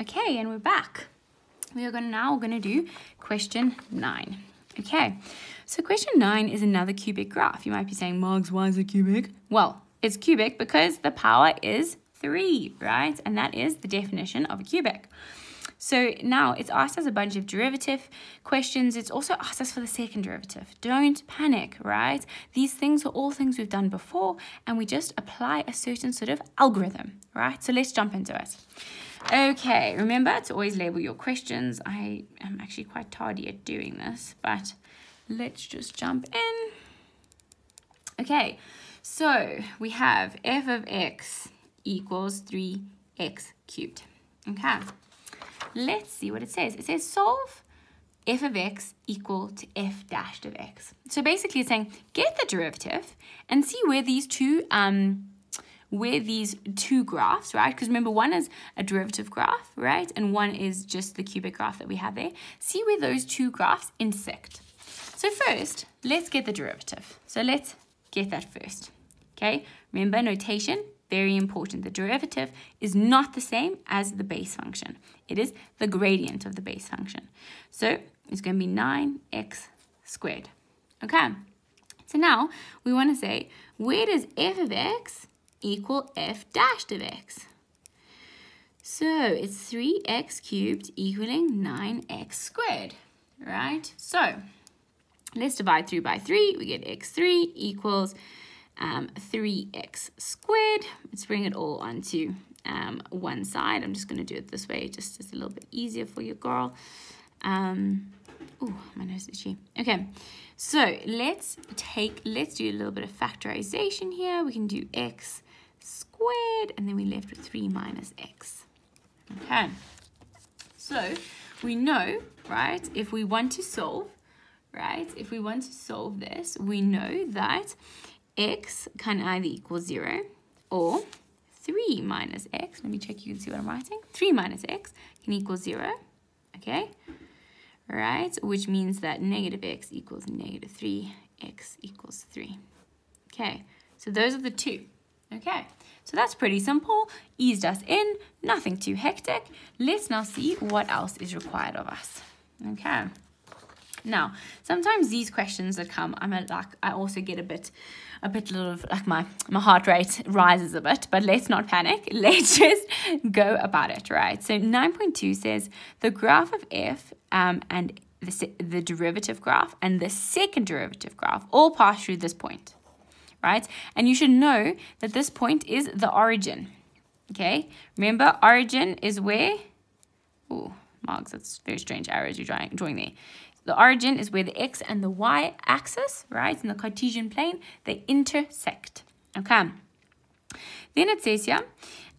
Okay, and we're back. We are going to now going to do question nine. Okay, so question nine is another cubic graph. You might be saying, Margs, why is it cubic? Well, it's cubic because the power is three, right? And that is the definition of a cubic. So now it's asked us a bunch of derivative questions. It's also asked us for the second derivative. Don't panic, right? These things are all things we've done before and we just apply a certain sort of algorithm, right? So let's jump into it. Okay, remember to always label your questions. I am actually quite tardy at doing this, but let's just jump in. Okay, so we have f of x equals 3x cubed. Okay. Let's see what it says. It says solve f of x equal to f dashed of x. So basically it's saying get the derivative and see where these two um where these two graphs, right? Because remember one is a derivative graph, right? And one is just the cubic graph that we have there. See where those two graphs intersect. So first, let's get the derivative. So let's get that first. Okay, remember notation, very important. The derivative is not the same as the base function. It is the gradient of the base function. So it's going to be 9x squared. Okay, so now we want to say, where does f of x equal f dashed of x? So it's 3x cubed equaling 9x squared, right? So let's divide through by 3. We get x3 equals um, 3x squared. Let's bring it all onto um, one side. I'm just going to do it this way, just as a little bit easier for you, girl. Um, oh, my nose is itchy. Okay, so let's take, let's do a little bit of factorization here. We can do x squared, and then we left with 3 minus x. Okay, so we know, right, if we want to solve, right, if we want to solve this, we know that x can either equal 0 or 3 minus x. Let me check you can see what I'm writing. 3 minus x can equal 0, okay? Right, which means that negative x equals negative 3, x equals 3. Okay, so those are the two. Okay, so that's pretty simple. Eased us in, nothing too hectic. Let's now see what else is required of us. Okay. Now, sometimes these questions that come, I'm a, like, I also get a bit, a bit little, like my, my heart rate rises a bit, but let's not panic. Let's just go about it, right? So 9.2 says the graph of f um, and the, the derivative graph and the second derivative graph all pass through this point, right? And you should know that this point is the origin, okay? Remember, origin is where, oh, Margs, that's very strange arrows you're drawing, drawing there. The origin is where the x and the y axis, right, in the Cartesian plane, they intersect. Okay. Then it says here,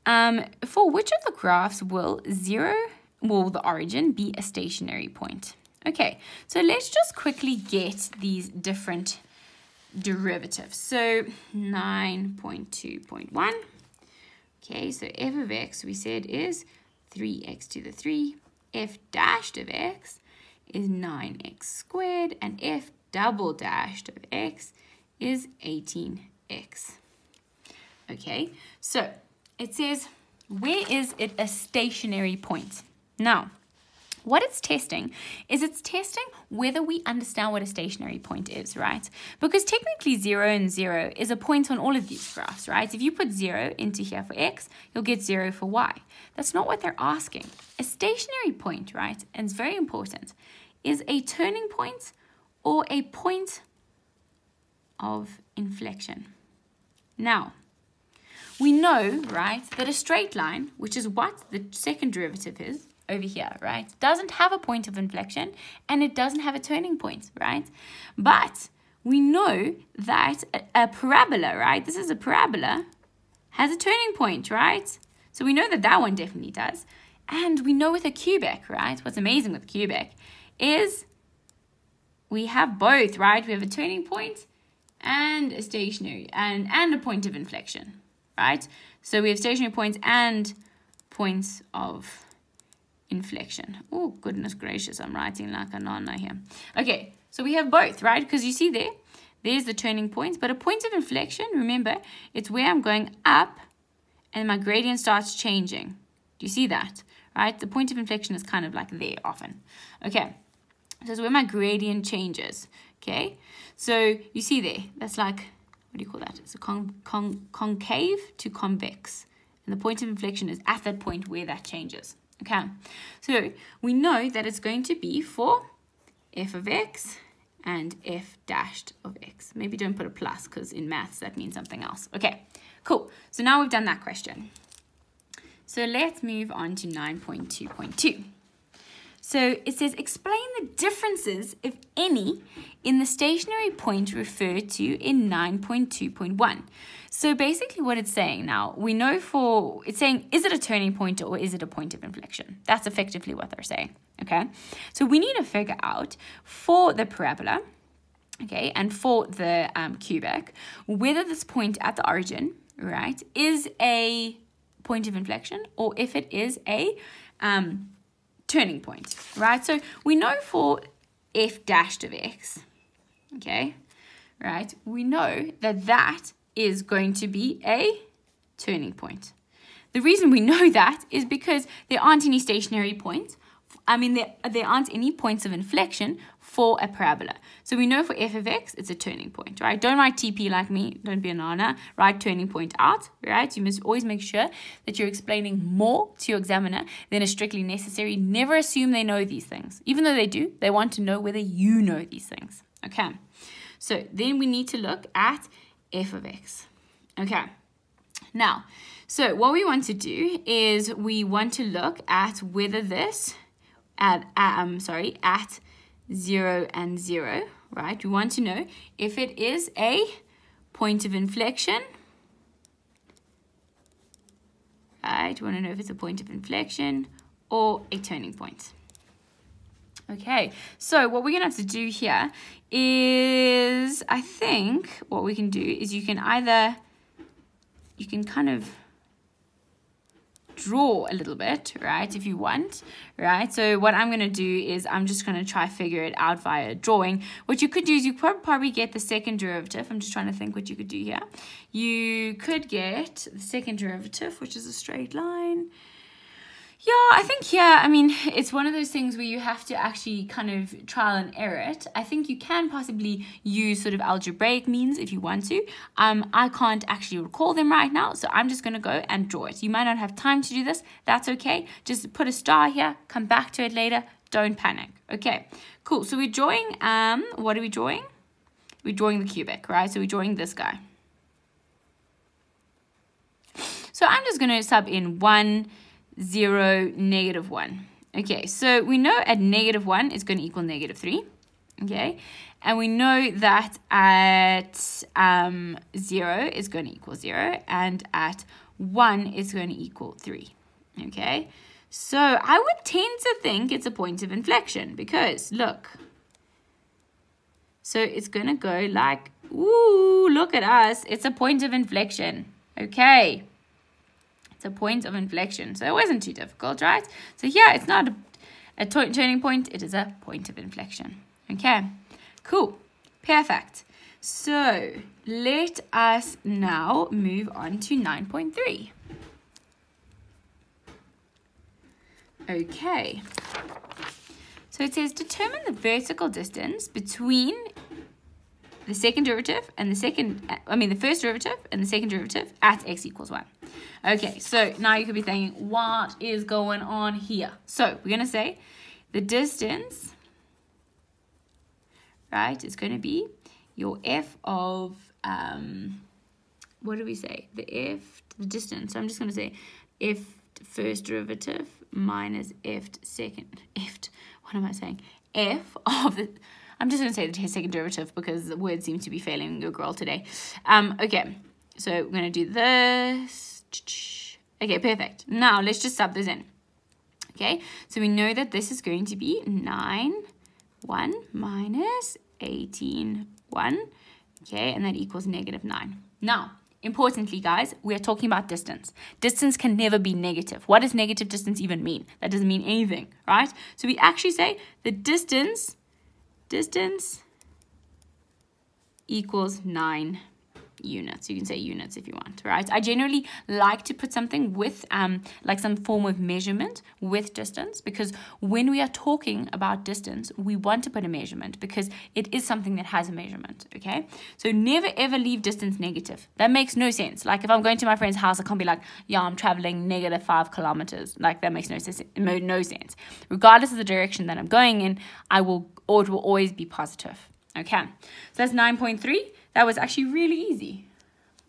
um, for which of the graphs will zero, will the origin be a stationary point? Okay, so let's just quickly get these different derivatives. So 9.2.1. Okay, so f of x we said is 3x to the 3. f dashed of x is 9x squared and f double dashed of x is 18x. Okay, so it says, where is it a stationary point? Now, what it's testing is it's testing whether we understand what a stationary point is, right? Because technically 0 and 0 is a point on all of these graphs, right? If you put 0 into here for x, you'll get 0 for y. That's not what they're asking. A stationary point, right, and it's very important, is a turning point or a point of inflection. Now, we know, right, that a straight line, which is what the second derivative is over here, right, doesn't have a point of inflection and it doesn't have a turning point, right? But we know that a, a parabola, right, this is a parabola, has a turning point, right? So we know that that one definitely does. And we know with a cubic, right, what's amazing with cubic is we have both, right? We have a turning point and a stationary and, and a point of inflection, right? So we have stationary points and points of inflection. Oh, goodness gracious, I'm writing like a nana here. Okay, so we have both, right? Because you see there, there's the turning points, but a point of inflection, remember, it's where I'm going up and my gradient starts changing. Do you see that? right? The point of inflection is kind of like there often. Okay, so it's where my gradient changes, okay? So you see there, that's like, what do you call that? It's a con con concave to convex. And the point of inflection is at that point where that changes. Okay, so we know that it's going to be for f of x and f dashed of x. Maybe don't put a plus because in maths that means something else. Okay, cool. So now we've done that question. So let's move on to 9.2.2. So it says explain the differences, if any, in the stationary point referred to in 9.2.1. So basically what it's saying now, we know for, it's saying, is it a turning point or is it a point of inflection? That's effectively what they're saying, okay? So we need to figure out for the parabola, okay, and for the um, cubic, whether this point at the origin, right, is a point of inflection or if it is a um, turning point, right? So we know for f dashed of x, okay, right, we know that that is going to be a turning point. The reason we know that is because there aren't any stationary points. I mean, there, there aren't any points of inflection for a parabola. So we know for f of x, it's a turning point, right? Don't write TP like me. Don't be a nana. Write turning point out, right? You must always make sure that you're explaining more to your examiner than is strictly necessary. Never assume they know these things. Even though they do, they want to know whether you know these things, okay? So then we need to look at f of x, okay? Now, so what we want to do is we want to look at whether this at um sorry at 0 and 0, right? We want to know if it is a point of inflection, right? We want to know if it's a point of inflection or a turning point. Okay, so what we're going to have to do here is, I think what we can do is you can either, you can kind of draw a little bit, right, if you want, right? So what I'm going to do is I'm just going to try figure it out via drawing. What you could do is you could probably get the second derivative. I'm just trying to think what you could do here. You could get the second derivative, which is a straight line. Yeah, I think, yeah, I mean, it's one of those things where you have to actually kind of trial and error it. I think you can possibly use sort of algebraic means if you want to. Um, I can't actually recall them right now, so I'm just going to go and draw it. You might not have time to do this. That's okay. Just put a star here, come back to it later. Don't panic. Okay, cool. So we're drawing, um, what are we drawing? We're drawing the cubic, right? So we're drawing this guy. So I'm just going to sub in one, 0, negative 1. Okay, so we know at negative 1 is going to equal negative 3. Okay, and we know that at um, 0 is going to equal 0, and at 1 is going to equal 3. Okay, so I would tend to think it's a point of inflection because, look, so it's going to go like, ooh, look at us. It's a point of inflection. Okay. A point of inflection. So it wasn't too difficult, right? So here it's not a, a turning point, it is a point of inflection. Okay, cool, perfect. So let us now move on to 9.3. Okay, so it says determine the vertical distance between the second derivative and the second, I mean the first derivative and the second derivative at x equals 1. Okay, so now you could be thinking, what is going on here? So we're going to say the distance, right, is going to be your f of, um, what do we say? The f, the distance. So I'm just going to say f first derivative minus f second, f, what am I saying? f of the, I'm just going to say the second derivative because the words seem to be failing your girl today. Um, okay, so we're going to do this Okay, perfect. Now let's just sub this in. Okay, so we know that this is going to be 9, 1 minus 18, 1. Okay, and that equals negative 9. Now, importantly, guys, we are talking about distance. Distance can never be negative. What does negative distance even mean? That doesn't mean anything, right? So we actually say the distance, distance equals 9 units. You can say units if you want, right? I generally like to put something with um, like some form of measurement with distance because when we are talking about distance, we want to put a measurement because it is something that has a measurement, okay? So never ever leave distance negative. That makes no sense. Like if I'm going to my friend's house, I can't be like, yeah, I'm traveling negative five kilometers. Like that makes no sense. No sense. Regardless of the direction that I'm going in, I will, or it will always be positive. Okay, so that's 9.3. That was actually really easy.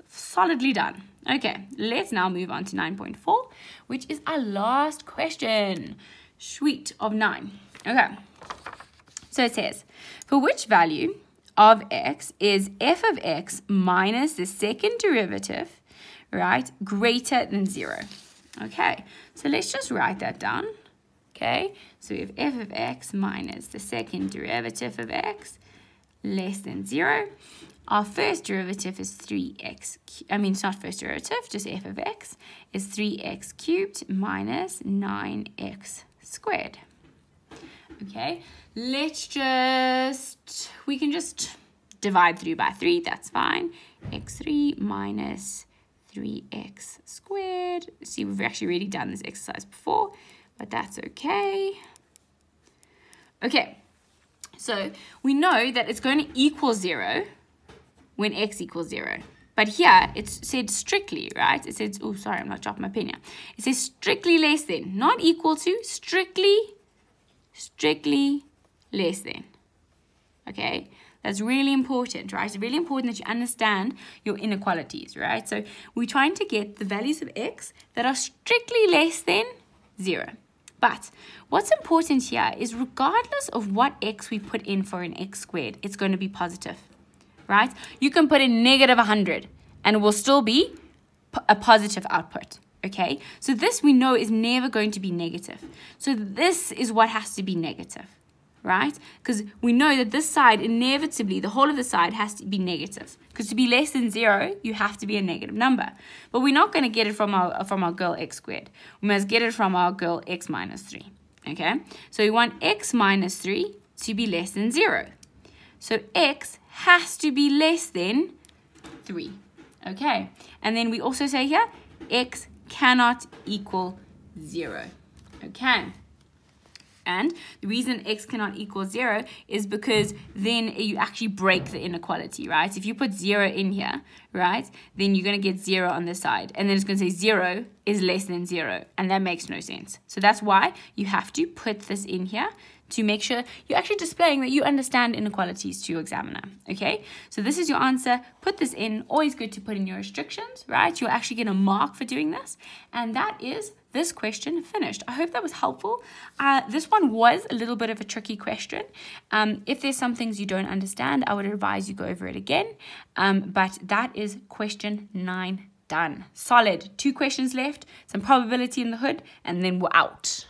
Solidly done. Okay, let's now move on to 9.4, which is our last question. Sweet of 9. Okay, so it says, for which value of x is f of x minus the second derivative, right, greater than 0? Okay, so let's just write that down. Okay, so we have f of x minus the second derivative of x less than 0. Our first derivative is 3x, I mean, it's not first derivative, just f of x, is 3x cubed minus 9x squared. Okay, let's just, we can just divide 3 by 3, that's fine. x3 minus 3x squared. See, we've actually already done this exercise before, but that's okay. Okay, so we know that it's going to equal 0 when x equals 0. But here, it's said strictly, right? It says, oh, sorry, I'm not dropping my pen here. It says strictly less than, not equal to, strictly, strictly less than. Okay? That's really important, right? It's really important that you understand your inequalities, right? So we're trying to get the values of x that are strictly less than 0. But what's important here is regardless of what x we put in for an x squared, it's going to be positive, right? You can put in negative 100 and it will still be a positive output, okay? So this we know is never going to be negative. So this is what has to be negative right? Because we know that this side, inevitably, the whole of the side has to be negative. Because to be less than zero, you have to be a negative number. But we're not going to get it from our, from our girl x squared. We must get it from our girl x minus 3, okay? So we want x minus 3 to be less than zero. So x has to be less than 3, okay? And then we also say here, x cannot equal 0, okay? And the reason x cannot equal 0 is because then you actually break the inequality, right? If you put 0 in here, right, then you're going to get 0 on this side. And then it's going to say 0 is less than 0. And that makes no sense. So that's why you have to put this in here to make sure you're actually displaying that you understand inequalities to your examiner, okay? So this is your answer. Put this in. Always good to put in your restrictions, right? You'll actually get a mark for doing this. And that is this question finished. I hope that was helpful. Uh, this one was a little bit of a tricky question. Um, if there's some things you don't understand, I would advise you go over it again. Um, but that is question nine done. Solid. Two questions left, some probability in the hood, and then we're out.